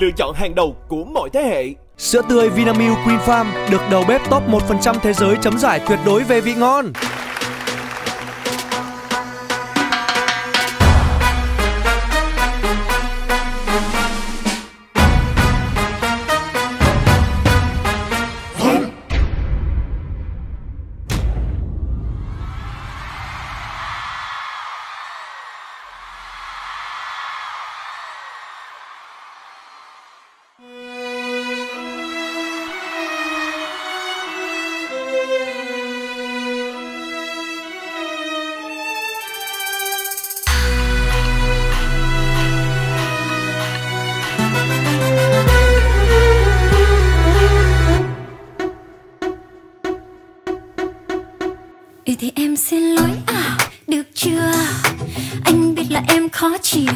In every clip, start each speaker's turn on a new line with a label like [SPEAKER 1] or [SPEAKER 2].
[SPEAKER 1] lựa chọn hàng đầu của mọi thế hệ.
[SPEAKER 2] Sữa tươi Vinamilk Green Farm được đầu bếp top 1% thế giới chấm giải tuyệt đối về vị ngon.
[SPEAKER 3] Ừ thì em xin lỗi à Được chưa? Anh biết là em khó chịu.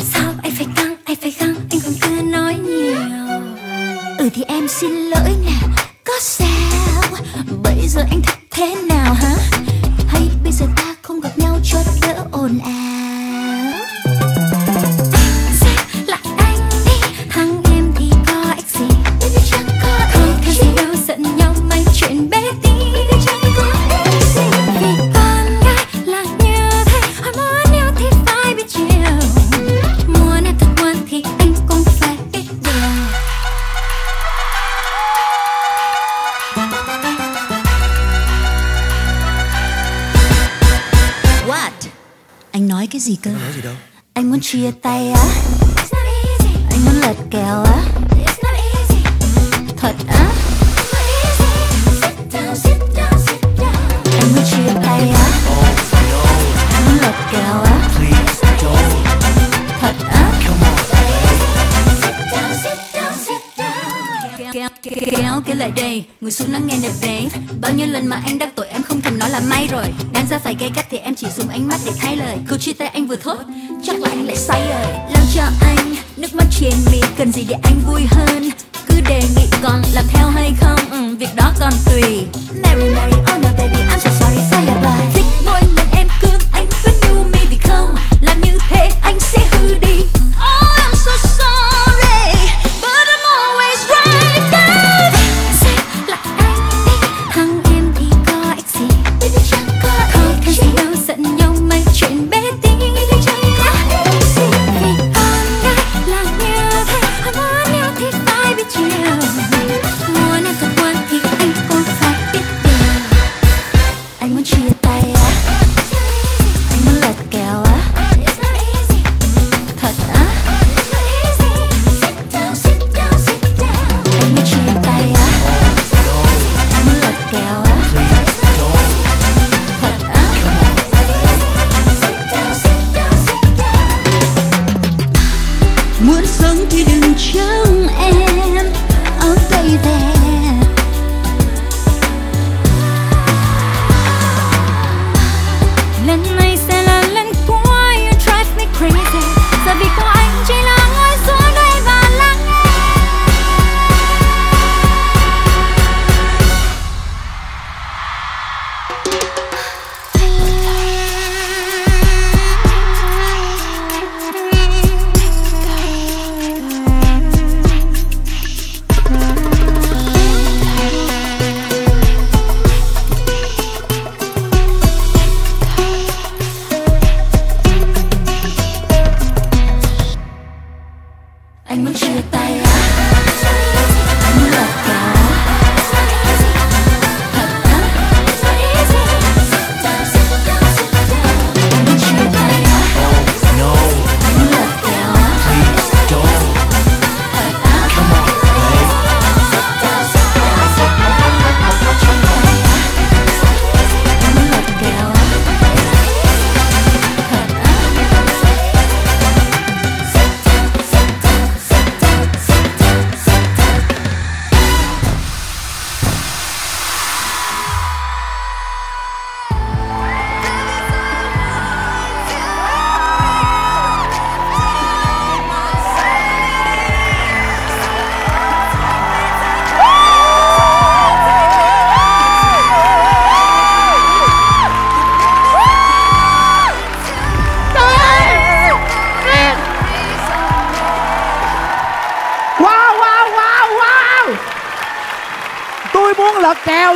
[SPEAKER 3] Sao anh phải căng, Anh phải căng Anh còn cứ nói nhiều. Ừ thì em xin lỗi nè, Có sao? Bây giờ anh thích muốn
[SPEAKER 4] chia tay á. Anh muốn lật kèo lại đây. Ngồi xuống lắng nghe nè babe Bao nhiêu lần mà anh đắc tội em không thèm nói là may rồi. Đáng ra phải gay gắt thì em chỉ dùng ánh mắt để thay lời. Câu chia tay anh vừa thốt Chắc là anh lại say rồi. Làm cho anh nước mắt trên mi Cần gì để anh vui hơn? Cứ đề nghị còn làm theo hay không? Ừ, Việc đó còn tùy. Mary Mary on no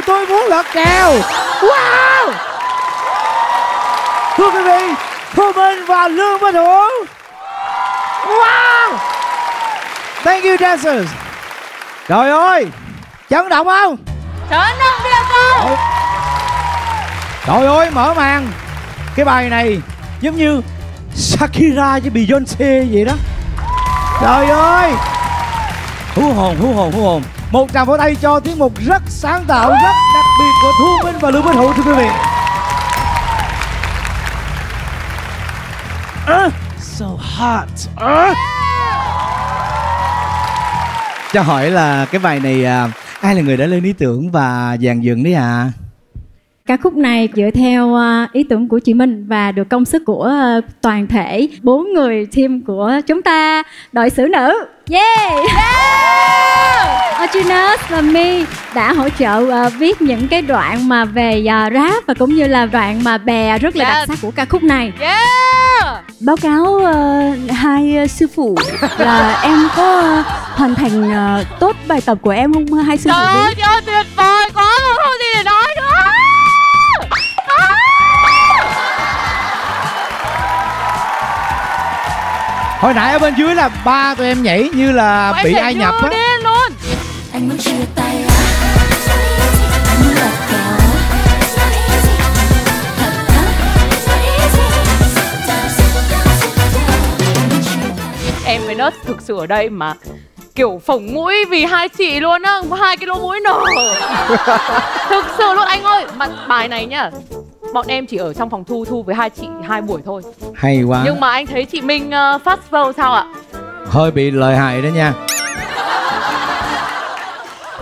[SPEAKER 5] kèo tôi muốn lật kèo wow. Thưa quý vị thu minh và lương văn thủ wow. Thank you dancers. Trời ơi chấn động không?
[SPEAKER 4] Trở năng biệt không?
[SPEAKER 5] trời ơi. Mở màn. Cái bài này giống như Shakira với Beyonce vậy đó. Trời ơi. Hú hồn hú hồn hú hồn một tràng vỗ tay cho tiết mục rất sáng tạo rất đặc biệt của thu minh và lương minh hữu thưa quý vị Uh, so hot uh. cho hỏi là cái bài này à, ai là người đã lên ý tưởng và dàn dựng đấy à
[SPEAKER 6] Ca khúc này dựa theo ờ, ý tưởng của chị Minh và được công sức của ờ, toàn thể bốn người team của chúng ta đội xử nữ. Yeah! Arjunus và My đã hỗ trợ ờ, viết những cái đoạn mà về ờ, rap và cũng như là đoạn mà bè rất là đặc
[SPEAKER 7] Yes.
[SPEAKER 6] sắc của ca khúc này.
[SPEAKER 7] Yeah
[SPEAKER 6] Báo cáo ờ, hai ờ, sư phụ là em có ờ, hoàn thành ờ, tốt bài tập của em không hai sư
[SPEAKER 7] Trời
[SPEAKER 6] phụ?
[SPEAKER 7] trời ơi, tuyệt vời quá rồi, không gì để nói nữa
[SPEAKER 5] hồi nãy ở bên dưới là ba tụi em nhảy như là
[SPEAKER 7] Em
[SPEAKER 5] bị ai nhập á
[SPEAKER 7] luôn
[SPEAKER 3] anh muốn chia tay à anh muốn lật hả
[SPEAKER 7] Em với Nớt thực sự ở đây mà kiểu phồng mũi vì hai chị luôn á hai cái lỗ mũi nở thực sự luôn anh ơi mà bài này nhá bọn em chỉ ở trong phòng thu thu với hai chị hai buổi thôi.
[SPEAKER 5] Hay quá.
[SPEAKER 7] Nhưng mà anh thấy chị Minh uh, fast flow sao ạ?
[SPEAKER 5] Hơi bị lợi hại đó nha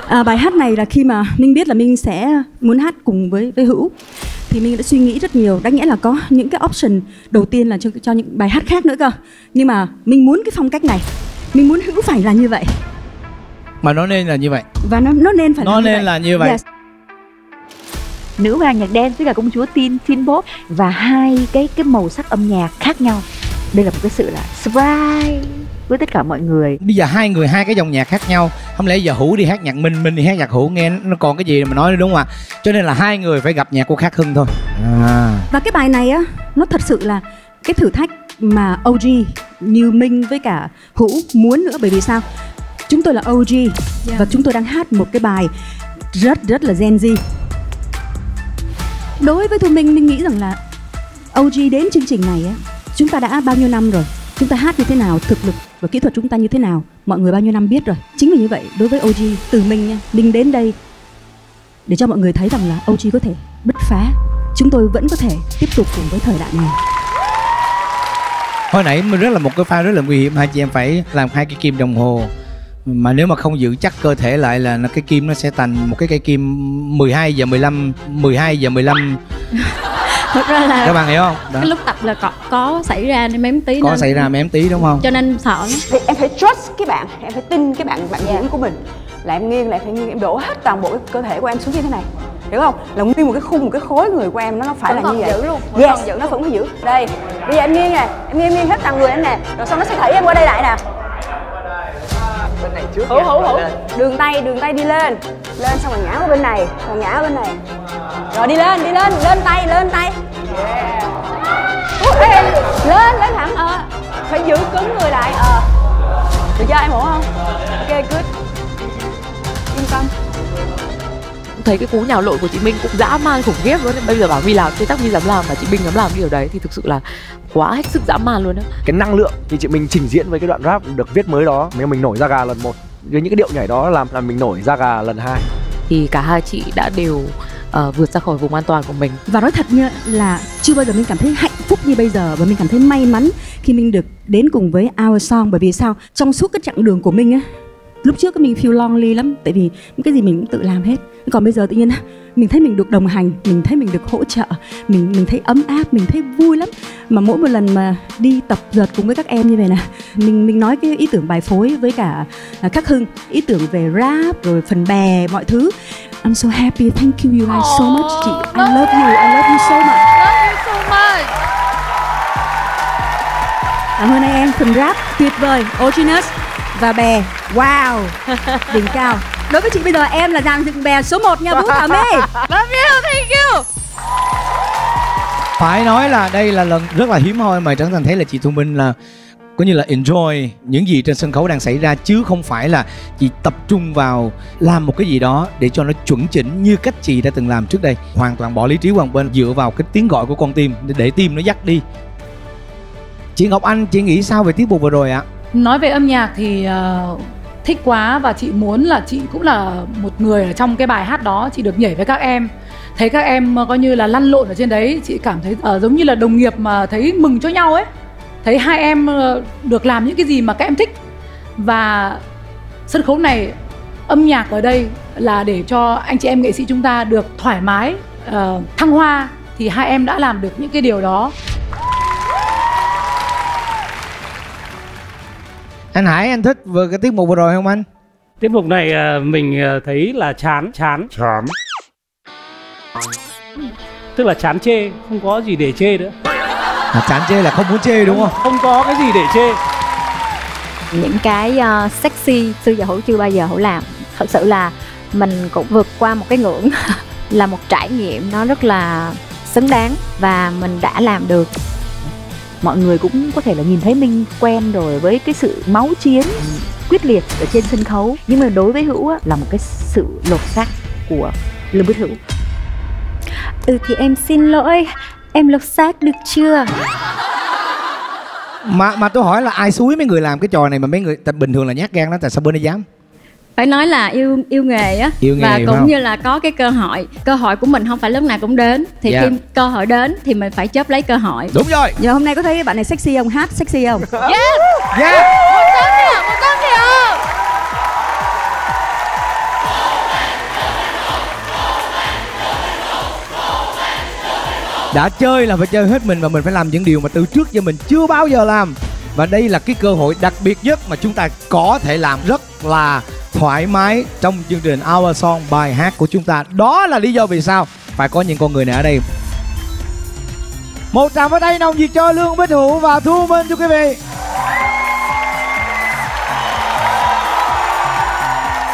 [SPEAKER 6] À, bài hát này là khi mà Minh biết là Minh sẽ muốn hát cùng với với Hữu. Thì Minh đã suy nghĩ rất nhiều đáng nghĩa là có những cái option đầu tiên là cho cho những bài hát khác nữa cơ. Nhưng mà Minh muốn cái phong cách này. Minh muốn Hữu phải là như vậy.
[SPEAKER 5] Mà nó nên là như vậy.
[SPEAKER 6] Và nó nó nên phải
[SPEAKER 5] nó
[SPEAKER 6] là như
[SPEAKER 5] nên
[SPEAKER 6] vậy.
[SPEAKER 5] là như vậy.
[SPEAKER 6] Yes.
[SPEAKER 8] nữ hoàng nhạc dance với cả công chúa teen teen pop và hai cái cái màu sắc âm nhạc khác nhau. Đây là một cái sự là surprise với tất cả mọi người.
[SPEAKER 5] Bây giờ hai người hai cái dòng nhạc khác nhau. Không lẽ giờ hữu đi hát nhạc minh minh đi hát nhạc hữu nghe nó còn cái gì mà nói nữa đúng không ạ? Cho nên là hai người phải gặp nhạc của khác hưng thôi. À.
[SPEAKER 6] Và cái bài này á nó thật sự là cái thử thách mà OG như Minh với cả Hữu muốn nữa. Bởi vì sao? Chúng tôi là OG và chúng tôi đang hát một cái bài rất rất là Gen Z. Đối với Thu Minh Minh nghĩ rằng là OG đến chương trình này á chúng ta đã bao nhiêu năm rồi chúng ta hát như thế nào, thực lực và kỹ thuật chúng ta như thế nào? Mọi người bao nhiêu năm biết rồi. Chính vì như vậy, đối với OG từ mình nha, mình đến đây để cho mọi người thấy rằng là OG có thể bứt phá. Chúng tôi vẫn có thể tiếp tục cùng với thời đại này.
[SPEAKER 5] Hồi nãy mình rất là một cái pha rất là nguy hiểm. Hai chị em phải làm hai cái kim đồng hồ. Mà nếu mà không giữ chắc cơ thể lại là nó- cái kim nó sẽ thành một cái cây kim 12 giờ 15 12 giờ 15
[SPEAKER 6] thật ra là
[SPEAKER 5] các bạn hiểu không? đó.
[SPEAKER 6] cái lúc tập là có, có xảy ra nên mém tí
[SPEAKER 5] có
[SPEAKER 6] nên,
[SPEAKER 5] xảy ra mém tí đúng không?
[SPEAKER 6] cho nên sợ lắm.
[SPEAKER 9] Thì em phải trust cái bạn em phải tin cái bạn bạn diễn của mình. Là em nghiêng lại phải nghiêng em đổ hết toàn bộ cái cơ thể của em xuống như thế này. Hiểu không? Là nguyên một cái khung một cái khối người của em nó nó phải
[SPEAKER 7] Vẫn
[SPEAKER 9] là như vậy.
[SPEAKER 7] giữ luôn, vẫn
[SPEAKER 9] yes.
[SPEAKER 7] Còn giữ.
[SPEAKER 9] nó vẫn phải giữ. Đây. Bây giờ em nghiêng nè. Em nghiêng nghiêng hết toàn người em nè. Rồi xong nó sẽ đẩy em qua đây lại nè trước hữu hữu hữu đường tay đường tay đi lên. Lên xong rồi ngã qua bên này rồi ngã qua bên này. Rồi đi lên đi lên lên tay lên tay. Yeah. Ủa, ê, lên lên thẳng ờ. Phải giữ cứng người lại ờ. Được chưa em hiểu không? Ok good. Yên tâm.
[SPEAKER 7] Thấy cái cú nhào lội của chị Minh cũng dã man khủng khiếp luôn bây giờ bảo My làm cái chắc My dám làm mà chị Minh dám làm cái điều đấy thì thực sự là quá hết sức dã man luôn á.
[SPEAKER 10] Cái năng lượng khi chị mình trình diễn với cái đoạn rap được viết mới đó nếu mình nổi da gà lần một với những cái điệu nhảy đó làm làm mình nổi da gà lần hai.
[SPEAKER 7] Thì cả hai chị đã đều ờ, vượt ra khỏi vùng an toàn của mình.
[SPEAKER 6] Và nói thật như là chưa bao giờ mình cảm thấy hạnh phúc như bây giờ và mình cảm thấy may mắn khi mình được đến cùng với Our Song. Bởi vì sao? Trong suốt cái chặng đường của mình á lúc trước mình feel lonely lắm tại vì những cái gì mình cũng tự làm hết. Còn bây giờ tự nhiên mình thấy mình được đồng hành mình thấy mình được hỗ trợ mình mình thấy ấm áp mình thấy vui lắm. Mà mỗi một lần mà đi tập dượt cùng với các em như vậy nè mình mình nói cái ý tưởng bài phối với cả à, các hưng ý tưởng về rap rồi phần bè mọi thứ. I'm so happy thank you you guys so much chị. I love you I love you so much.
[SPEAKER 7] Love you so much.
[SPEAKER 6] Cảm ơn anh em phần rap tuyệt vời Originus và bè wow. Đỉnh cao. Đối với chị bây giờ em là dàn dựng bè số 1 nha Vũ Thảo My.
[SPEAKER 7] Love you, thank you.
[SPEAKER 5] Phải nói là đây là lần rất là hiếm hoi mà Trấn Thành thấy là chị Thu Minh là có như là enjoy những gì trên sân khấu đang xảy ra chứ không phải là chị tập trung vào làm một cái gì đó để cho nó chuẩn chỉnh như cách chị đã từng làm trước đây. Hoàn toàn bỏ lý trí qua bên dựa vào cái tiếng gọi của con tim để, để tim nó dắt đi. Chị Ngọc Anh chị nghĩ sao về tiết mục vừa rồi ạ?
[SPEAKER 11] Nói về âm nhạc thì ờ, thích quá và chị muốn là chị cũng là một người ở trong cái bài hát đó chị được nhảy với các em. Thấy các em ờ, coi như là lăn lộn ở trên đấy chị cảm thấy uh, giống như là đồng nghiệp mà thấy mừng cho nhau ấy. Thấy hai em ờ, được làm những cái gì mà các em thích. Và sân khấu này âm nhạc ở đây là để cho anh chị em nghệ sĩ chúng ta được thoải mái uh, thăng hoa thì hai em đã làm được những cái điều đó.
[SPEAKER 5] Anh Hải anh thích vừa cái tiết mục vừa rồi không anh?
[SPEAKER 12] Tiết mục này à, mình à, thấy là chán chán. Chán. Tức là chán chê không có gì để chê nữa.
[SPEAKER 5] À, chán chê là không muốn chê đúng không?
[SPEAKER 12] Không có cái gì để chê.
[SPEAKER 8] Những cái uh, sexy xưa giờ hữu chưa bao giờ hữu làm. Thật sự là mình cũng vượt qua một cái ngưỡng là một trải nghiệm nó rất là xứng đáng và mình đã làm được mọi người cũng có thể là nhìn thấy minh quen rồi với cái sự máu chiến quyết liệt ở trên sân khấu. Nhưng mà đối với hữu á, là một cái sự lột xác của lương bích hữu.
[SPEAKER 3] Ừ thì em xin lỗi. Em lột xác được chưa?
[SPEAKER 5] Mà mà tôi hỏi là ai xúi mấy người làm cái trò này mà mấy người tại bình thường là nhát gan đó tại sao bên đây dám
[SPEAKER 3] phải nói là yêu yêu nghề á.
[SPEAKER 5] Yêu nghề
[SPEAKER 3] và cũng
[SPEAKER 5] không?
[SPEAKER 3] như là có cái cơ hội cơ hội của mình không phải lúc nào cũng đến. Thì
[SPEAKER 5] Dạ.
[SPEAKER 3] khi cơ hội đến thì mình phải chớp lấy cơ hội.
[SPEAKER 5] Đúng rồi.
[SPEAKER 6] Giờ hôm nay có thấy bạn này sexy không? Hát sexy không?
[SPEAKER 3] Yes
[SPEAKER 5] yeah.
[SPEAKER 3] Một tấm triệu một tấm triệu
[SPEAKER 5] đã chơi là phải chơi hết mình và mình phải làm những điều mà từ trước giờ mình chưa bao giờ làm. Và đây là cái cơ hội đặc biệt nhất mà chúng ta có thể làm rất là thoải mái trong chương trình Our Song, bài hát của chúng ta. Đó là lý do vì sao phải có những con người này ở đây. Một tràng vào tay nồng nhiệt cho Lương Bích Hữu và Thu Minh, thưa quý vị.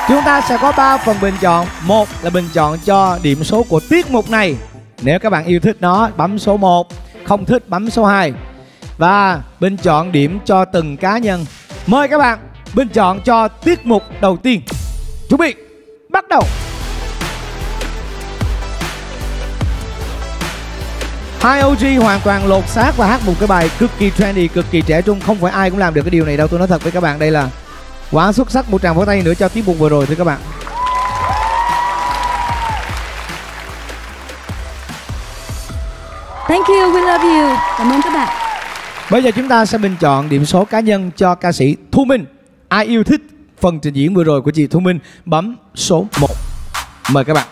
[SPEAKER 5] Chúng ta sẽ có 3 phần bình chọn. Một là bình chọn cho điểm số của tiết mục này. Nếu các bạn yêu thích nó, bấm số 1 Không thích, bấm số 2 Và bình chọn điểm cho từng cá nhân. Mời các bạn bình chọn cho tiết mục đầu tiên. Chuẩn bị Bắt đầu. Hai OG hoàn toàn lột xác và hát một cái bài cực kỳ trendy, cực kỳ trẻ trung. Không phải ai cũng làm được cái điều này đâu Tôi nói thật với các bạn. Đây là quá xuất sắc một tràng pháo tay nữa cho tiết mục vừa rồi thưa các bạn.
[SPEAKER 6] Thank you we love you. Cảm ơn các bạn.
[SPEAKER 5] Bây giờ chúng ta sẽ bình chọn điểm số cá nhân cho ca sĩ Thu Minh Ai yêu thích phần trình diễn vừa rồi của chị Thu Minh Bấm số 1 Mời các bạn.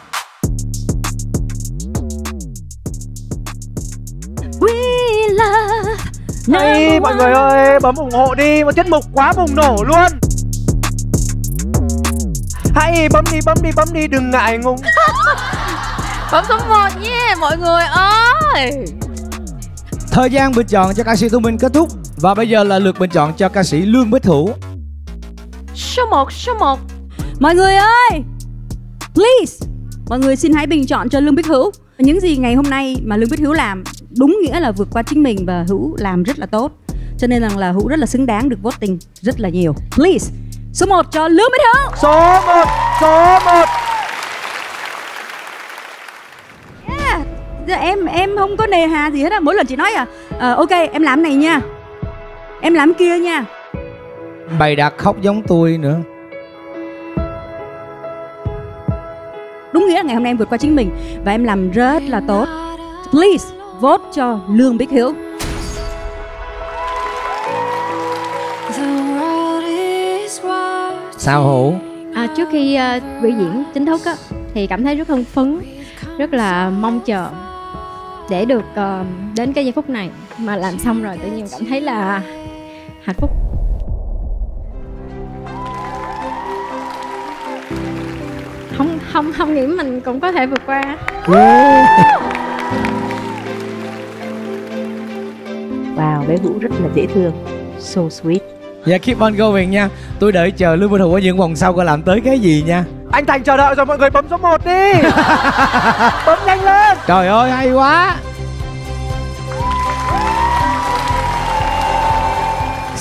[SPEAKER 3] We love
[SPEAKER 10] Hey, mọi người ơi, bấm ủng hộ đi, một tiết mục quá bùng nổ luôn. Hãy bấm đi, bấm đi, bấm đi, đừng ngại ngùng.
[SPEAKER 7] Bấm số 1 nha mọi người ơi.
[SPEAKER 5] Thời gian bình chọn cho ca sĩ Thu Minh kết thúc. Và bây giờ là lượt bình chọn cho ca sĩ Lương Bích Hữu
[SPEAKER 7] Số 1, số 1
[SPEAKER 6] mọi người ơi! Please! Mọi người xin hãy bình chọn cho lương bích hữu. Những gì ngày hôm nay mà lương bích hữu làm đúng nghĩa là vượt qua chính mình và hữu làm rất là tốt. Cho nên rằng là hữu rất là xứng đáng được voting rất là nhiều. Please! Số 1 cho lương bích hữu.
[SPEAKER 10] Số 1, số 1
[SPEAKER 6] yeah. Giờ em em không có nề hà gì hết á. Mỗi lần chị nói à "Ờ, ok em làm này nha. Em làm kia nha
[SPEAKER 5] Bày đặt khóc giống tôi nữa.
[SPEAKER 6] Đúng nghĩa là ngày hôm nay em vượt qua chính mình và em làm rất là tốt. Please vote cho lương bích hữu.
[SPEAKER 5] Sao Hữu
[SPEAKER 13] À, trước khi uh, biểu diễn chính thức á, thì cảm thấy rất hưng phấn, rất là mong chờ để được ờ, đến cái giây phút này. Mà làm xong rồi tự nhiên cảm thấy là hạnh phúc. Không không nghĩ mình cũng có thể vượt qua.
[SPEAKER 8] Wow, bé Vũ rất là dễ thương. So sweet.
[SPEAKER 5] Dạ keep on going nha. Tôi đợi chờ Lương Bích Hữu ở những vòng sau coi làm tới cái gì nha.
[SPEAKER 10] Anh Thành chờ đợi rồi mọi người bấm số 1 đi. Bấm nhanh lên.
[SPEAKER 5] Trời ơi hay quá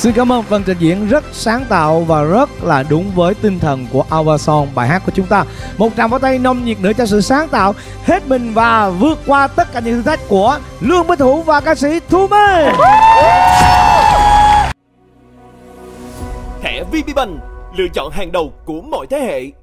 [SPEAKER 5] Xin cảm ơn phần trình diễn rất sáng tạo và rất là đúng với tinh thần của Our Song bài hát của chúng ta. Một tràng pháo tay nồng nhiệt nữa cho sự sáng tạo, hết mình và vượt qua tất cả những thử thách của Lương Bích Hữu và ca sĩ Thu Mê.
[SPEAKER 1] Thẻ VPBank, lựa chọn hàng đầu của mọi thế hệ.